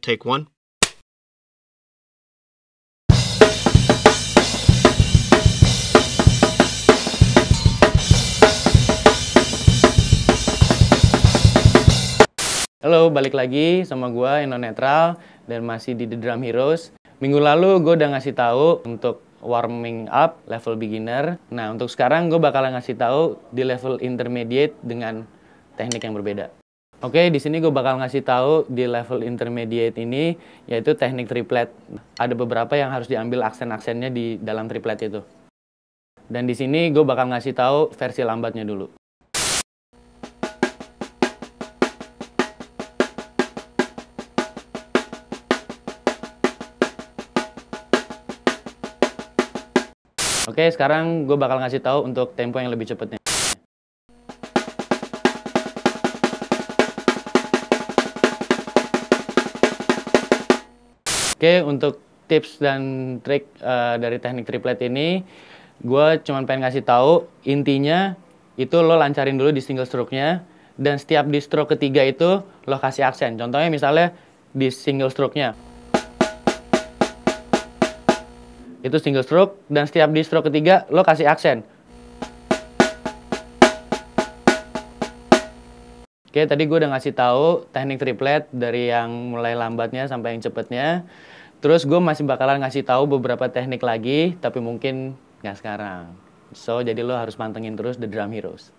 Take one. Halo, balik lagi sama gua Eno Netral dan masih di The Drum Heroes. Minggu lalu gue udah ngasih tahu untuk warming up level beginner. Nah, untuk sekarang gue bakalan ngasih tahu di level intermediate dengan teknik yang berbeda. Oke, di sini gue bakal ngasih tahu di level intermediate ini yaitu teknik triplet. Ada beberapa yang harus diambil aksen-aksennya di dalam triplet itu. Dan di sini gue bakal ngasih tahu versi lambatnya dulu. Oke, sekarang gue bakal ngasih tahu untuk tempo yang lebih cepetnya. Oke, untuk tips dan trik uh, dari teknik triplet ini, gue cuma pengen ngasih tahu intinya itu lo lancarin dulu di single stroke-nya dan setiap di stroke ketiga itu lo kasih aksen. Contohnya misalnya di single stroke-nya. Itu single stroke dan setiap di stroke ketiga lo kasih aksen. Oke, tadi gue udah ngasih tahu teknik triplet dari yang mulai lambatnya sampai yang cepetnya. Terus gue masih bakalan ngasih tahu beberapa teknik lagi, tapi mungkin nggak sekarang. So, jadi lo harus pantengin terus The Drum Heroes.